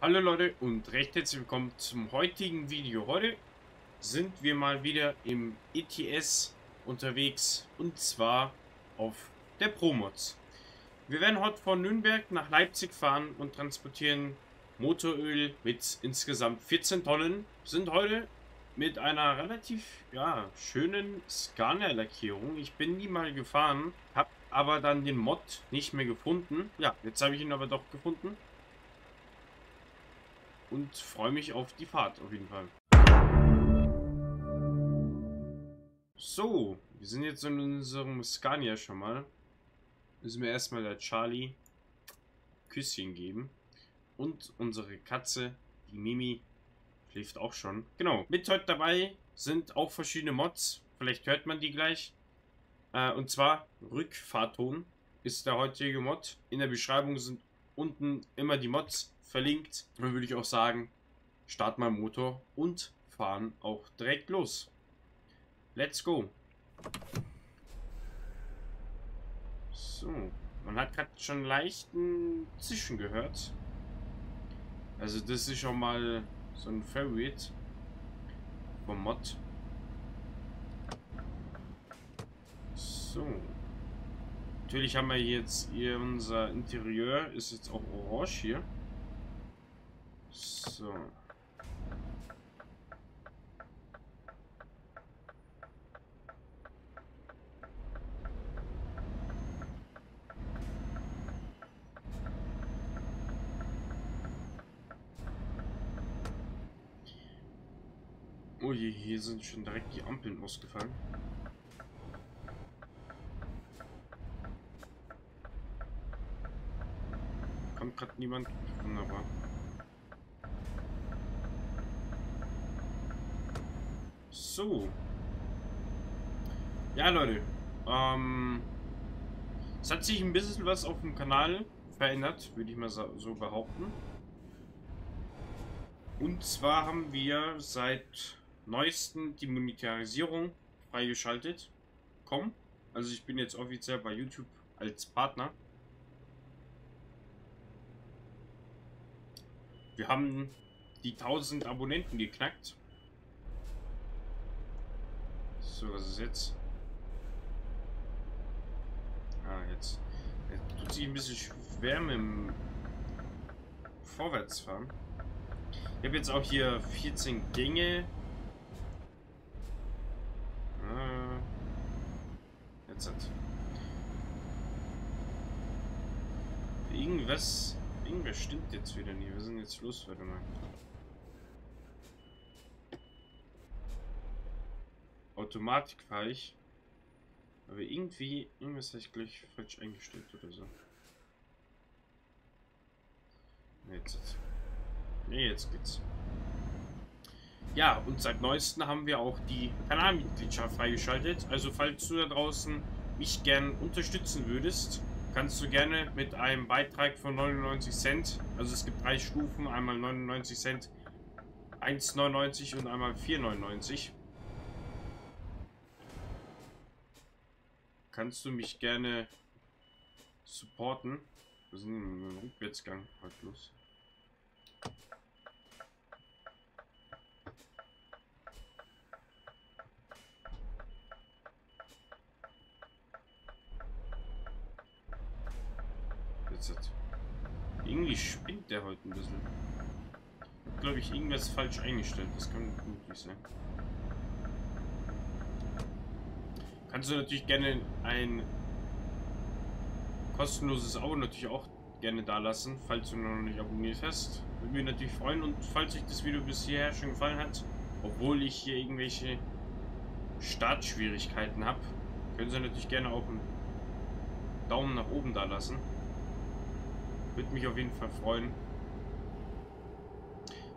Hallo Leute und recht herzlich willkommen zum heutigen Video. Heute sind wir mal wieder im ETS unterwegs und zwar auf der Promods. Wir werden heute von Nürnberg nach Leipzig fahren und transportieren Motoröl mit insgesamt 14 Tonnen. Sind heute mit einer relativ ja, schönen Scania-Lackierung. Ich bin nie mal gefahren, habe aber dann den Mod nicht mehr gefunden. Ja, jetzt habe ich ihn aber doch gefunden und freue mich auf die Fahrt auf jeden Fall. So, wir sind jetzt in unserem Scania schon mal. Müssen wir erstmal der Charlie Küsschen geben. Und unsere Katze, die Mimi, schläft auch schon. Genau, mit heute dabei sind auch verschiedene Mods. Vielleicht hört man die gleich. Äh, und zwar Rückfahrton ist der heutige Mod. In der Beschreibung sind unten immer die Mods verlinkt. Dann würde ich auch sagen, start mal Motor und fahren auch direkt los. Let's go. So, man hat gerade schon leichten Zischen gehört. Also das ist schon mal so ein Favorite vom Mod. So. Natürlich haben wir jetzt hier unser Interieur, ist jetzt auch orange hier. So. Oh je, hier sind schon direkt die Ampeln ausgefallen. Kommt gerade niemand. Wunderbar. So. Ja, Leute. Ähm, es hat sich ein bisschen was auf dem Kanal verändert, würde ich mal so behaupten. Und zwar haben wir seit neuesten die Monetarisierung freigeschaltet. Komm. Also ich bin jetzt offiziell bei YouTube als Partner. Wir haben die 1000 Abonnenten geknackt. So, was ist jetzt? Ah, jetzt. jetzt tut sich ein bisschen schwer mit dem Vorwärtsfahren. Ich habe jetzt auch hier 14 Gänge. Ah, jetzt hat. Irgendwas. Irgendwas stimmt jetzt wieder nie. Wir sind jetzt los, warte mal. Automatik ich. Aber irgendwie, irgendwas habe ich gleich falsch eingestellt oder so. Ne, jetzt. Ne, jetzt geht's. Ja, und seit neuestem haben wir auch die Kanalmitgliedschaft freigeschaltet. Also falls du da draußen mich gern unterstützen würdest, kannst du gerne mit einem Beitrag von 99 Cent, also es gibt drei Stufen, einmal 99 Cent, 1,99 und einmal 4,99 kannst du mich gerne supporten. Wir sind im Rückwärtsgang halt los. Jetzt hat. Irgendwie spinnt der heute ein bisschen. Glaube ich, irgendwas falsch eingestellt. Das kann möglich sein. Kannst du natürlich gerne ein kostenloses Abo natürlich auch gerne da lassen, falls du noch nicht abonniert hast. Würde mich natürlich freuen und falls euch das Video bis hierher schon gefallen hat, obwohl ich hier irgendwelche Startschwierigkeiten habe, können Sie natürlich gerne auch einen Daumen nach oben da lassen. Würde mich auf jeden Fall freuen.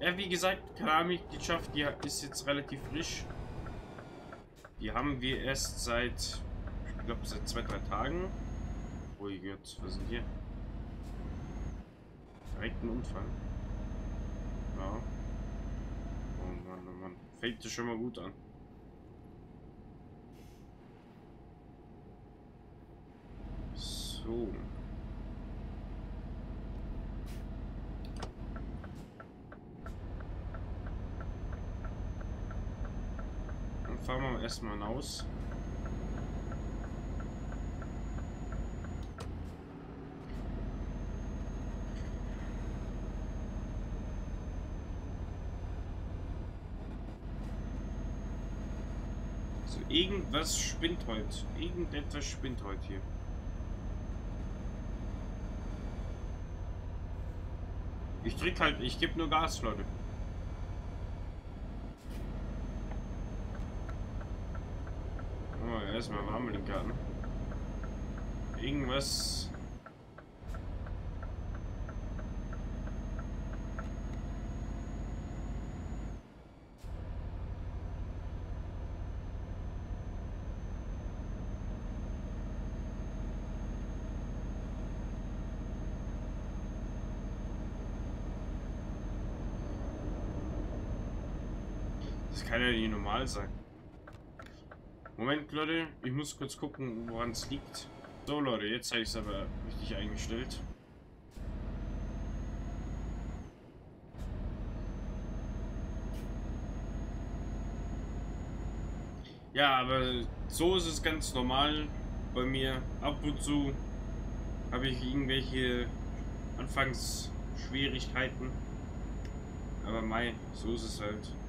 Ja, wie gesagt, Kanalmitgliedschaft, die ist jetzt relativ frisch. Die haben wir erst seit, ich glaube, seit zwei, drei Tagen. Oh Gott, was denn hier? Direkt ein Unfall. Ja. Oh Mann, oh Mann. Fängt das schon mal gut an. So. Fahren wir erstmal hinaus. So, irgendwas spinnt heute. Irgendetwas spinnt heute hier. Ich drück halt, ich gebe nur Gas, Leute. Oh, erstmal warm mit dem Garten. Irgendwas Das kann ja nicht normal sein. Moment, Leute. Ich muss kurz gucken, woran es liegt. So, Leute, jetzt habe ich es aber richtig eingestellt. Ja, aber so ist es ganz normal bei mir. Ab und zu habe ich irgendwelche Anfangsschwierigkeiten. Aber Mai, so ist es halt.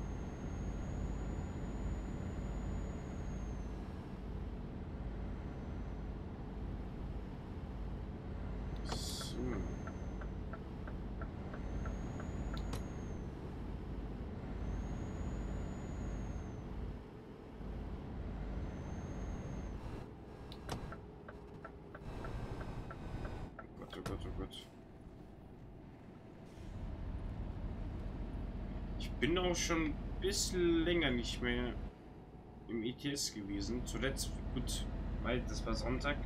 Bin auch schon ein bisschen länger nicht mehr im ETS gewesen. Zuletzt, gut, weil das war Sonntag.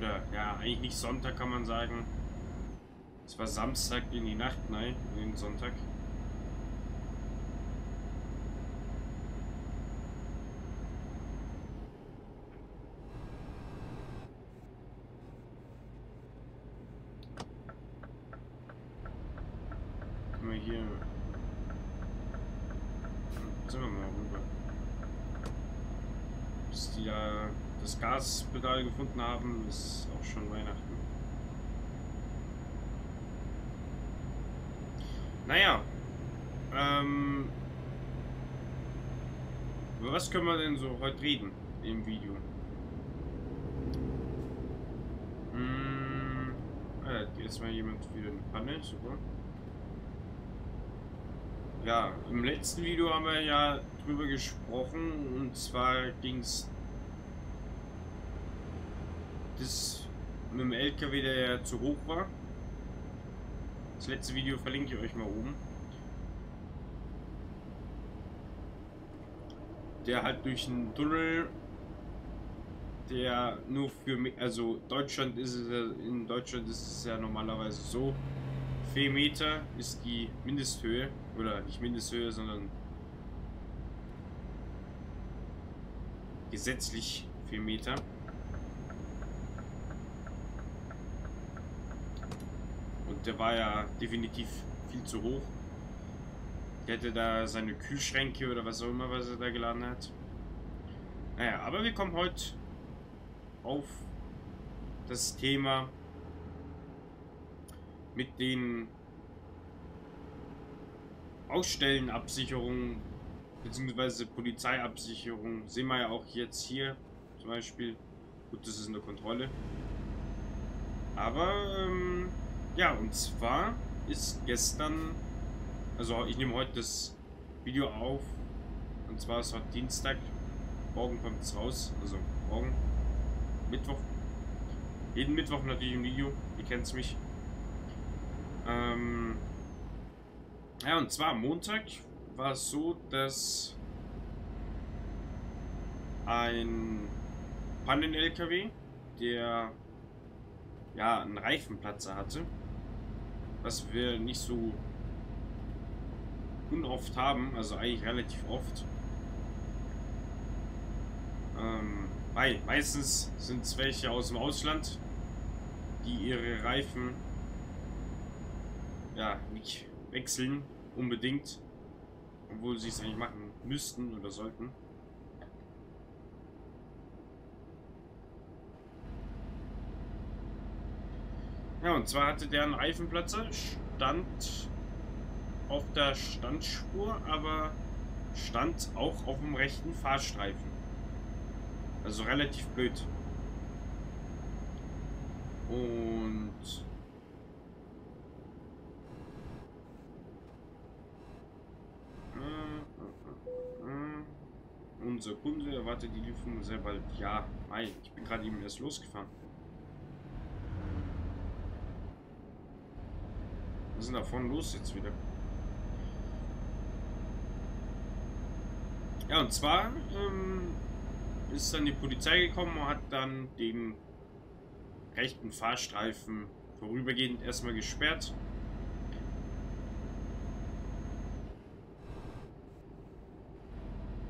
Oder ja, eigentlich nicht Sonntag kann man sagen. Es war Samstag in die Nacht, nein, in den Sonntag. Gaspedal gefunden haben, ist auch schon Weihnachten. Naja. Ähm, über was können wir denn so heute reden im Video? Hm, ah, jetzt mal jemand wieder eine Panne, super. Ja, im letzten Video haben wir ja drüber gesprochen und zwar ging es das mit dem LKW, der ja zu hoch war. Das letzte Video verlinke ich euch mal oben. Der halt durch einen Tunnel, der nur für also Deutschland ist es in Deutschland ist es ja normalerweise so, 4 Meter ist die Mindesthöhe, oder nicht Mindesthöhe, sondern gesetzlich 4 Meter. Der war ja definitiv viel zu hoch. Der hätte da seine Kühlschränke oder was auch immer, was er da geladen hat. Naja, aber wir kommen heute auf das Thema mit den Ausstellenabsicherungen bzw. Polizeiabsicherung. Sehen wir ja auch jetzt hier zum Beispiel. Gut, das ist eine Kontrolle. Aber ähm, ja, und zwar ist gestern, also ich nehme heute das Video auf, und zwar ist heute Dienstag, morgen kommt es raus, also morgen, Mittwoch, jeden Mittwoch natürlich ein Video, ihr kennt mich. Ähm, ja, und zwar am Montag war es so, dass ein Pannen-LKW, der ja einen Reifenplatzer hatte, was wir nicht so unoft haben, also eigentlich relativ oft. Ähm, weil meistens sind es welche aus dem Ausland, die ihre Reifen ja nicht wechseln unbedingt. Obwohl sie es eigentlich machen müssten oder sollten. Ja, und zwar hatte der einen Reifenplatzer, stand auf der Standspur, aber stand auch auf dem rechten Fahrstreifen. Also relativ blöd. Und unser Kunde erwartet die Lieferung sehr bald. Ja, mei, ich bin gerade eben erst losgefahren. Was ist denn da los jetzt wieder? Ja, und zwar ähm, ist dann die Polizei gekommen und hat dann den rechten Fahrstreifen vorübergehend erstmal gesperrt.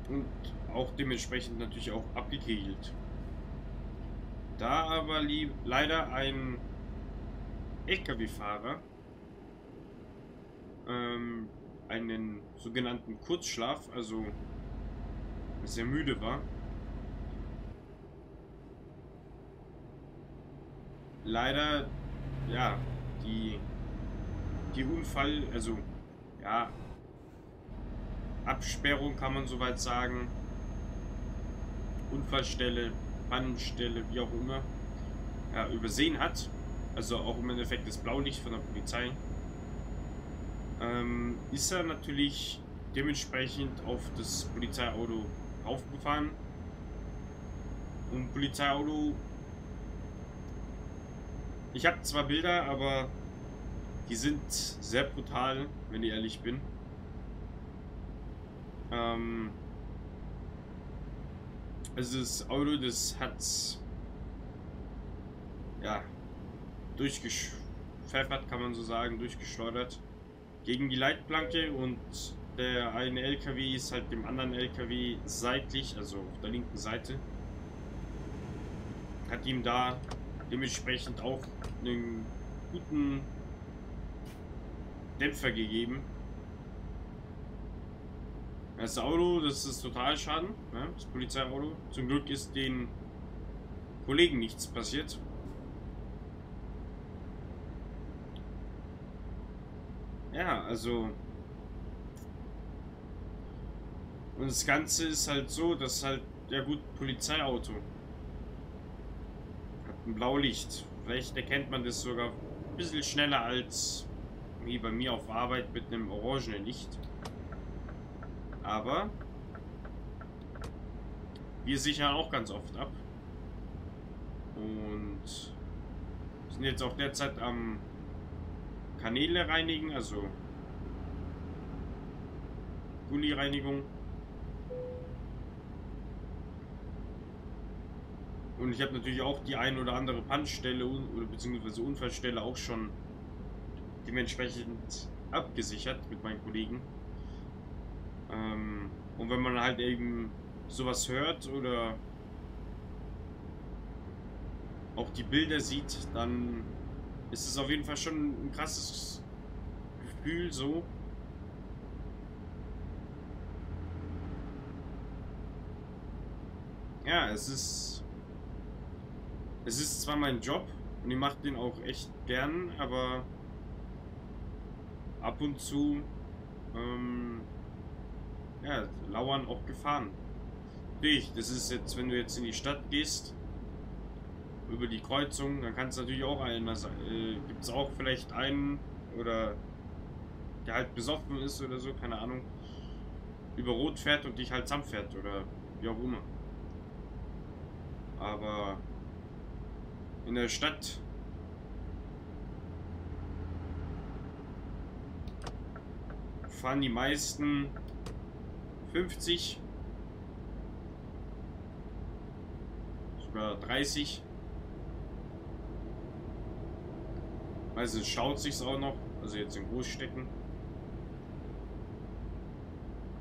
Und auch dementsprechend natürlich auch abgekegelt. Da aber leider ein LKW-Fahrer ähm, einen sogenannten Kurzschlaf, also sehr müde war, leider ja die die Unfall, also ja Absperrung kann man soweit sagen, Unfallstelle, Pannenstelle, wie auch immer, ja, übersehen hat. Also auch im Endeffekt das Blaulicht von der Polizei. Ähm, ist er natürlich dementsprechend auf das Polizeiauto aufgefahren. Und Polizeiauto. Ich habe zwar Bilder, aber die sind sehr brutal, wenn ich ehrlich bin. Ähm, also das Auto, das hat ja durchgepfeffert, kann man so sagen, durchgeschleudert gegen die Leitplanke und der eine LKW ist halt dem anderen LKW seitlich, also auf der linken Seite, hat ihm da dementsprechend auch einen guten Dämpfer gegeben. Das Auto, das ist total Schaden, ne? das Polizeiauto. Zum Glück ist den Kollegen nichts passiert. Ja, also. Und das Ganze ist halt so, dass halt, ja gut, Polizeiauto. Hat ein Blaulicht. Vielleicht erkennt man das sogar ein bisschen schneller als wie bei mir auf Arbeit mit einem orangenen Licht. Aber wir sichern auch ganz oft ab. Und sind jetzt auch derzeit am Kanäle reinigen, also Gulli-Reinigung. Und ich habe natürlich auch die ein oder andere Punchstelle oder beziehungsweise Unfallstelle auch schon dementsprechend abgesichert mit meinen Kollegen. Ähm, und wenn man halt eben sowas hört oder auch die Bilder sieht, dann ist es auf jeden Fall schon ein krasses Gefühl so. Ja, es ist es ist zwar mein Job und ich mache den auch echt gern, aber ab und zu ähm, ja, lauern auch Gefahren. Natürlich, das ist jetzt, wenn du jetzt in die Stadt gehst, über die Kreuzung, dann kann es natürlich auch einen, äh, gibt es auch vielleicht einen oder der halt besoffen ist oder so, keine Ahnung, über Rot fährt und dich halt zusammenfährt oder wie auch immer. Aber in der Stadt fahren die meisten 50, sogar 30. Also schaut sich auch noch, also jetzt in Großstädten.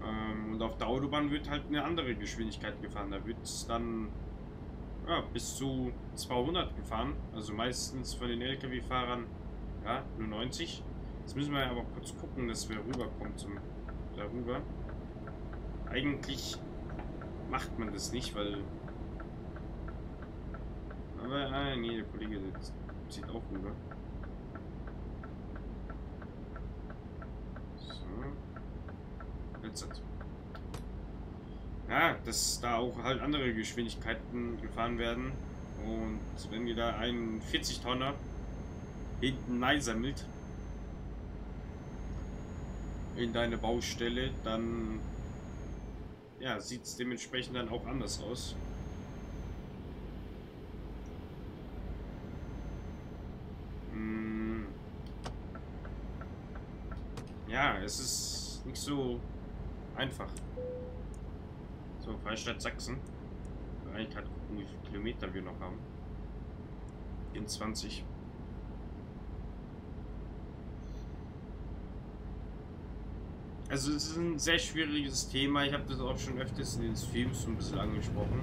Ähm, und auf der Autobahn wird halt eine andere Geschwindigkeit gefahren. Da wird es dann ja, bis zu 200 gefahren. Also meistens von den LKW-Fahrern ja, nur 90. Jetzt müssen wir aber kurz gucken, dass wir rüberkommen zum darüber. eigentlich macht man das nicht, weil... Aber, ah, nee, der Kollege zieht auch rüber. Jetzt hat. Ja, dass da auch halt andere Geschwindigkeiten gefahren werden. Und wenn ihr da einen 40-Tonner hinten sammelt in deine Baustelle, dann ja, sieht es dementsprechend dann auch anders aus. Hm. Ja, es ist nicht so einfach. So, Freistadt Sachsen. Eigentlich gerade gucken, wie viele Kilometer wir noch haben. In 20. Also es ist ein sehr schwieriges Thema. Ich habe das auch schon öfters in den Streams so ein bisschen angesprochen.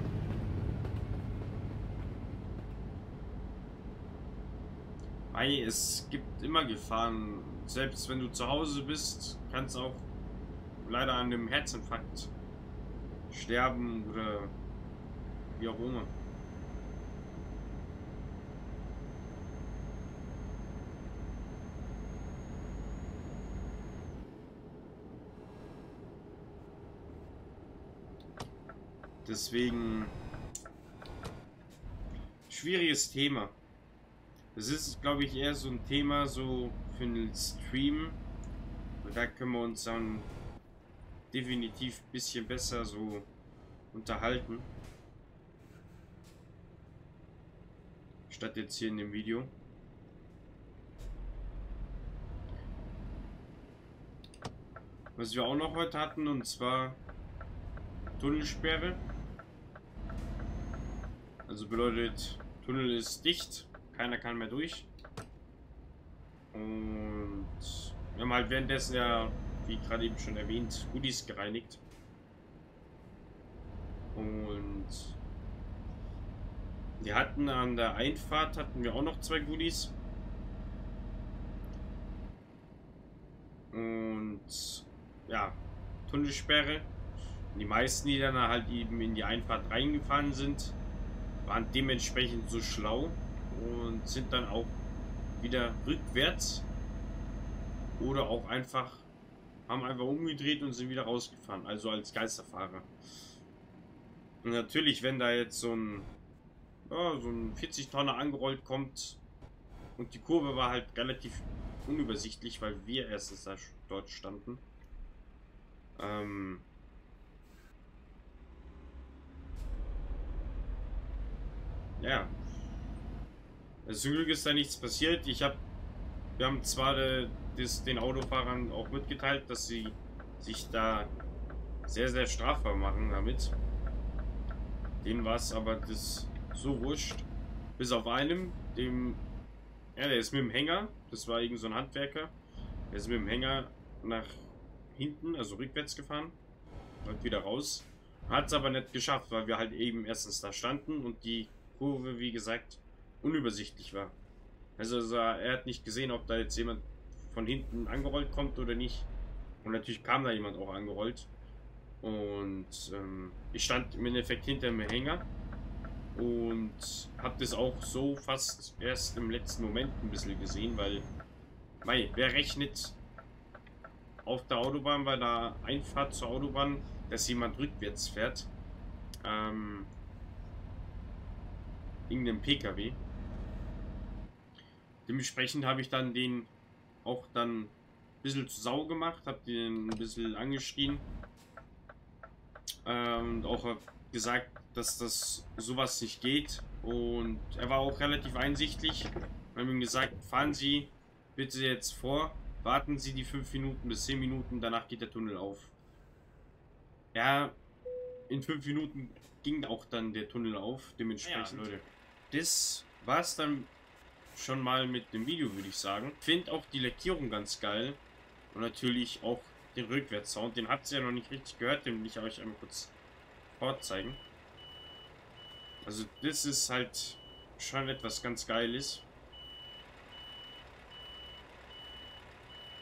Ei, es gibt immer Gefahren. Selbst wenn du zu Hause bist, kannst du auch leider an einem Herzinfarkt sterben oder wie auch immer. Deswegen schwieriges Thema. Das ist, glaube ich, eher so ein Thema so für einen Stream. Und da können wir uns dann definitiv ein bisschen besser so unterhalten. Statt jetzt hier in dem Video. Was wir auch noch heute hatten, und zwar Tunnelsperre. Also bedeutet, Tunnel ist dicht, keiner kann mehr durch. Und wir haben halt währenddessen ja, wie gerade eben schon erwähnt, Goodies gereinigt. Und wir hatten an der Einfahrt hatten wir auch noch zwei Goodies. Und ja, Tunnelsperre. Die meisten, die dann halt eben in die Einfahrt reingefahren sind, waren dementsprechend so schlau und sind dann auch wieder rückwärts oder auch einfach haben einfach umgedreht und sind wieder rausgefahren, also als Geisterfahrer. Und natürlich, wenn da jetzt so ein ja, so ein 40 Tonner angerollt kommt und die Kurve war halt relativ unübersichtlich, weil wir erstens da dort standen. Ähm, Ja. Also zum Glück ist da nichts passiert. Ich habe, wir haben zwar des, den Autofahrern auch mitgeteilt, dass sie sich da sehr, sehr strafbar machen damit. Denen war es aber das so wurscht. Bis auf einem, dem, ja, der ist mit dem Hänger, das war irgend so ein Handwerker, der ist mit dem Hänger nach hinten, also rückwärts gefahren und wieder raus. Hat es aber nicht geschafft, weil wir halt eben erstens da standen und die Kurve, wie gesagt, unübersichtlich war. Also er hat nicht gesehen, ob da jetzt jemand von hinten angerollt kommt oder nicht. Und natürlich kam da jemand auch angerollt. Und ähm, ich stand im Endeffekt hinter dem Hänger und habe das auch so fast erst im letzten Moment ein bisschen gesehen, weil, mei, wer rechnet auf der Autobahn bei der Einfahrt zur Autobahn, dass jemand rückwärts fährt? Ähm, irgendeinem PKW. Dementsprechend habe ich dann den auch dann ein bisschen zu Sau gemacht, habe den ein bisschen angeschrien ähm, und auch gesagt, dass das sowas nicht geht. Und er war auch relativ einsichtlich. Wir haben ihm gesagt, fahren Sie bitte jetzt vor, warten Sie die 5 Minuten bis 10 Minuten, danach geht der Tunnel auf. Ja, in 5 Minuten ging auch dann der Tunnel auf, dementsprechend, ja, Leute das war es dann schon mal mit dem Video, würde ich sagen. Finde auch die Lackierung ganz geil. Und natürlich auch den Rückwärtssound. Den habt ihr ja noch nicht richtig gehört. Den will ich euch einmal kurz vorzeigen. Also das ist halt schon etwas ganz Geiles.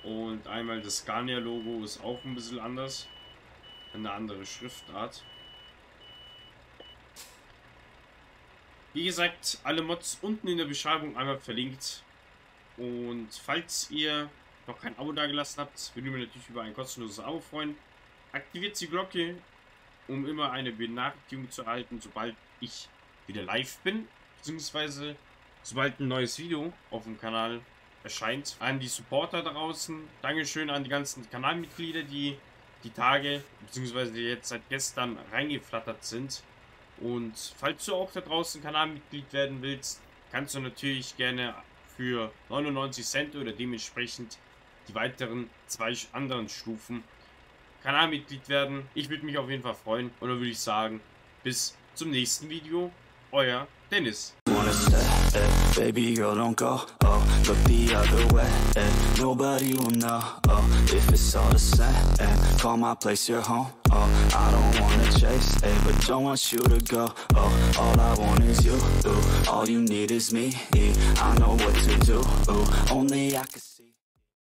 Und einmal das Scania-Logo ist auch ein bisschen anders. eine andere Schriftart. Wie gesagt, alle Mods unten in der Beschreibung einmal verlinkt. Und falls ihr noch kein Abo dagelassen habt, würde ich mich natürlich über ein kostenloses Abo freuen. Aktiviert die Glocke, um immer eine Benachrichtigung zu erhalten, sobald ich wieder live bin, beziehungsweise sobald ein neues Video auf dem Kanal erscheint. An die Supporter draußen, Dankeschön an die ganzen Kanalmitglieder, die die Tage, beziehungsweise jetzt seit gestern reingeflattert sind. Und falls du auch da draußen Kanalmitglied werden willst, kannst du natürlich gerne für 99 Cent oder dementsprechend die weiteren zwei anderen Stufen Kanalmitglied werden. Ich würde mich auf jeden Fall freuen. Und dann würde ich sagen, bis zum nächsten Video. Euer Dennis. Eh, baby girl, don't go. Oh, look the other way. And nobody will know. Oh, if it's all the same. And call my place your home. Oh, I don't wanna chase. Hey, but don't want you to go. Oh, all I want is you. Ooh, all you need is me. I know what to do. Ooh, only I can see.